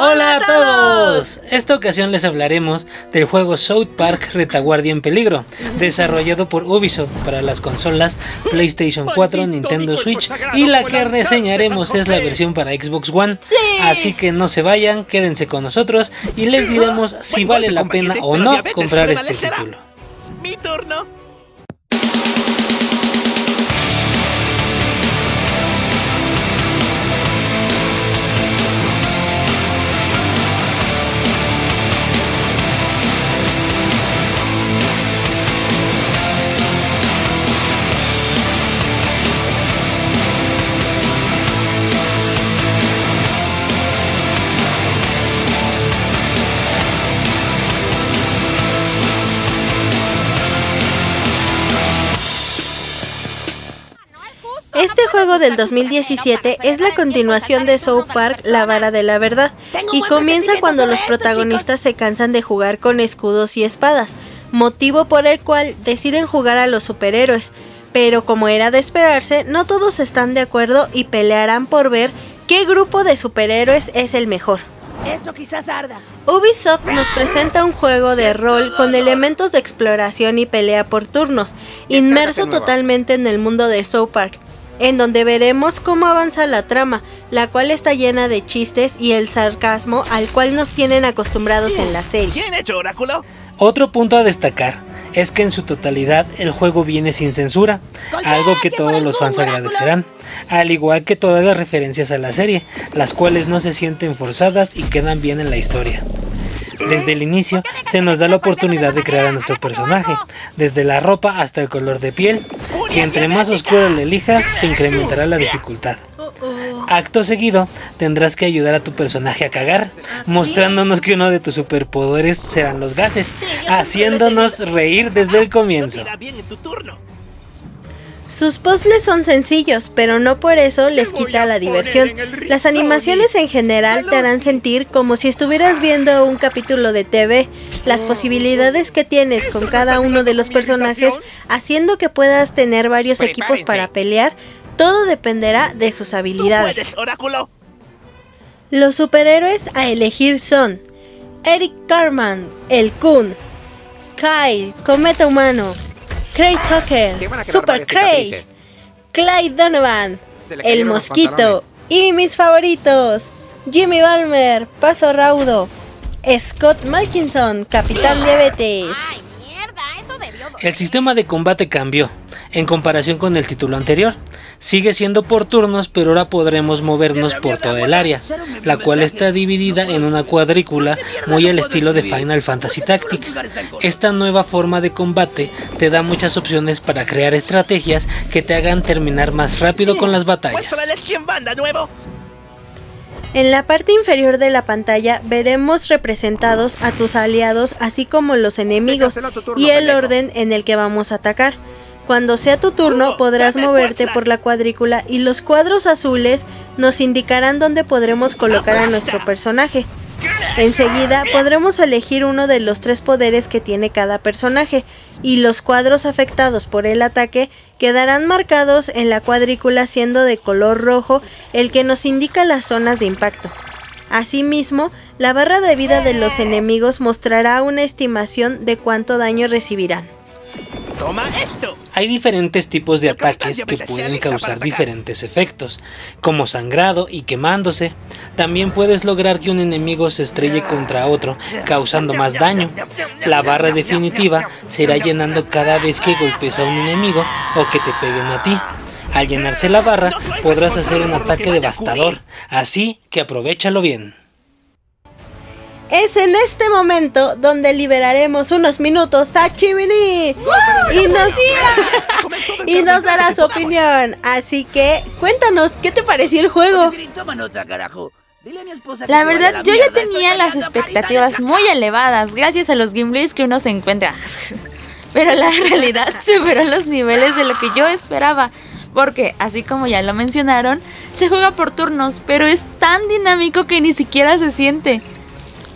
Hola a todos. Esta ocasión les hablaremos del juego South Park Retaguardia en Peligro, desarrollado por Ubisoft para las consolas PlayStation 4, Nintendo Switch y la que reseñaremos es la versión para Xbox One. Así que no se vayan, quédense con nosotros y les diremos si vale la pena o no comprar este título. Este juego del 2017 es la continuación de South Park La Vara de la Verdad y comienza cuando los protagonistas se cansan de jugar con escudos y espadas, motivo por el cual deciden jugar a los superhéroes. Pero como era de esperarse, no todos están de acuerdo y pelearán por ver qué grupo de superhéroes es el mejor. Esto quizás arda. Ubisoft nos presenta un juego de rol con elementos de exploración y pelea por turnos, inmerso totalmente en el mundo de South Park en donde veremos cómo avanza la trama, la cual está llena de chistes y el sarcasmo al cual nos tienen acostumbrados en la serie. ¿Quién hecho oráculo? Otro punto a destacar es que en su totalidad el juego viene sin censura, algo que todos los fans agradecerán, al igual que todas las referencias a la serie, las cuales no se sienten forzadas y quedan bien en la historia. Desde el inicio se nos da la oportunidad de crear a nuestro personaje, desde la ropa hasta el color de piel, que entre más oscuro le elijas se incrementará la dificultad. Acto seguido, tendrás que ayudar a tu personaje a cagar, mostrándonos que uno de tus superpoderes serán los gases, haciéndonos reír desde el comienzo. Sus puzzles son sencillos, pero no por eso les quita la diversión. Las animaciones en general te harán sentir como si estuvieras viendo un capítulo de TV. Las posibilidades que tienes con cada uno de los personajes, haciendo que puedas tener varios equipos para pelear, todo dependerá de sus habilidades. Los superhéroes a elegir son Eric Carman, el Kun, Kyle, Cometa Humano, Craig Tucker, Super Craig, Clyde Donovan, El Mosquito y mis favoritos, Jimmy Balmer, Paso Raudo, Scott Malkinson, Capitán Diabetes. El sistema de combate cambió en comparación con el título anterior. Sigue siendo por turnos, pero ahora podremos movernos por toda el área, la cual está dividida en una cuadrícula muy al estilo de Final Fantasy Tactics. Esta nueva forma de combate te da muchas opciones para crear estrategias que te hagan terminar más rápido con las batallas. En la parte inferior de la pantalla veremos representados a tus aliados así como los enemigos y el orden en el que vamos a atacar. Cuando sea tu turno podrás moverte por la cuadrícula y los cuadros azules nos indicarán dónde podremos colocar a nuestro personaje. Enseguida podremos elegir uno de los tres poderes que tiene cada personaje y los cuadros afectados por el ataque quedarán marcados en la cuadrícula siendo de color rojo el que nos indica las zonas de impacto. Asimismo, la barra de vida de los enemigos mostrará una estimación de cuánto daño recibirán. Toma esto. Hay diferentes tipos de ataques que pueden causar diferentes efectos, como sangrado y quemándose. También puedes lograr que un enemigo se estrelle contra otro, causando más daño. La barra definitiva se irá llenando cada vez que golpes a un enemigo o que te peguen a ti. Al llenarse la barra, podrás hacer un ataque devastador, así que aprovechalo bien. Es en este momento donde liberaremos unos minutos a Chimini y nos, y nos dará su opinión. Así que cuéntanos, ¿qué te pareció el juego? La verdad, yo ya tenía las expectativas muy elevadas gracias a los gameplays que uno se encuentra. Pero la realidad superó los niveles de lo que yo esperaba. Porque, así como ya lo mencionaron, se juega por turnos, pero es tan dinámico que ni siquiera se siente.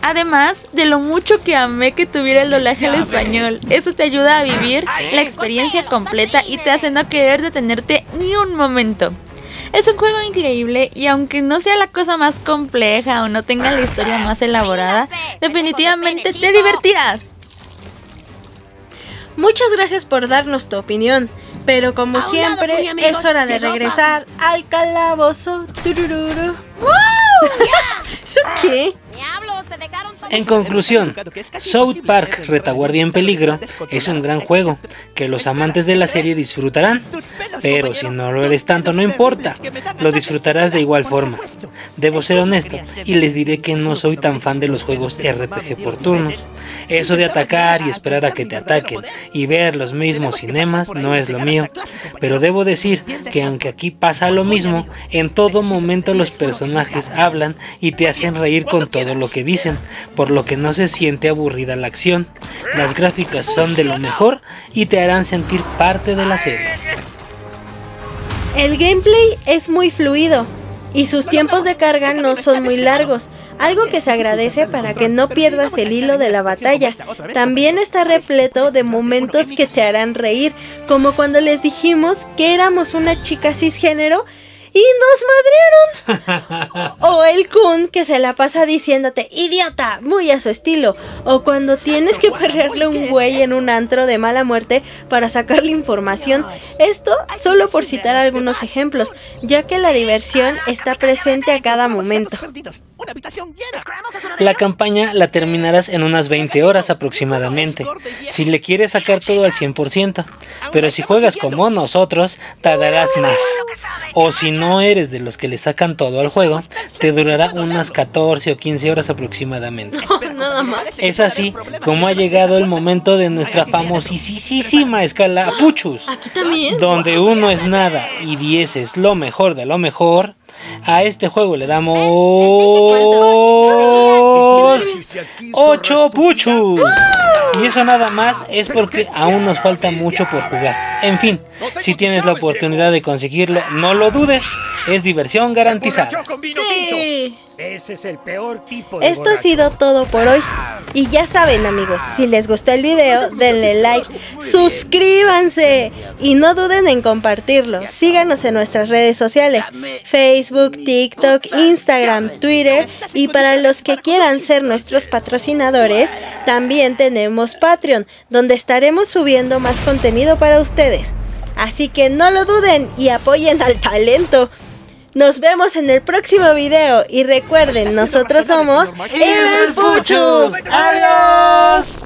Además de lo mucho que amé que tuviera el doblaje al español, eso te ayuda a vivir la experiencia completa y te hace no querer detenerte ni un momento. Es un juego increíble y aunque no sea la cosa más compleja o no tenga la historia más elaborada, definitivamente te divertirás. Muchas gracias por darnos tu opinión, pero como siempre es hora de regresar al calabozo. Turururu. ¿Eso qué? En conclusión, South Park Retaguardia en Peligro es un gran juego que los amantes de la serie disfrutarán, pero si no lo eres tanto no importa, lo disfrutarás de igual forma. Debo ser honesto y les diré que no soy tan fan de los juegos RPG por turnos. Eso de atacar y esperar a que te ataquen y ver los mismos cinemas no es lo mío, pero debo decir que aunque aquí pasa lo mismo, en todo momento los personajes hablan y te hacen reír con todo lo que dicen, por lo que no se siente aburrida la acción. Las gráficas son de lo mejor y te harán sentir parte de la serie. El gameplay es muy fluido y sus tiempos de carga no son muy largos, algo que se agradece para que no pierdas el hilo de la batalla. También está repleto de momentos que te harán reír, como cuando les dijimos que éramos una chica cisgénero y nos madrearon. O el Kun que se la pasa diciéndote, idiota, muy a su estilo. O cuando tienes que perrearle un güey en un antro de mala muerte para sacarle información. Esto solo por citar algunos ejemplos, ya que la diversión está presente a cada momento. La campaña la terminarás en unas 20 horas aproximadamente, si le quieres sacar todo al 100%, pero si juegas como nosotros, tardarás más. O si no eres de los que le sacan todo al juego, te durará unas 14 o 15 horas aproximadamente. Es así como ha llegado el momento de nuestra famosísima escala Puchus, donde uno es nada y 10 es lo mejor de lo mejor. A este juego le damos 8 puchus. Y eso nada más es porque aún nos falta mucho por jugar. En fin, si tienes la oportunidad de conseguirlo, no lo dudes, es diversión garantizada. Sí. Esto ha sido todo por hoy. Y ya saben amigos, si les gustó el video, denle like, suscríbanse y no duden en compartirlo. Síganos en nuestras redes sociales, Facebook, TikTok, Instagram, Twitter y para los que quieran ser nuestros patrocinadores, también tenemos Patreon, donde estaremos subiendo más contenido para ustedes. Así que no lo duden y apoyen al talento. Nos vemos en el próximo video y recuerden, nosotros somos Evil Puchus. ¡Adiós!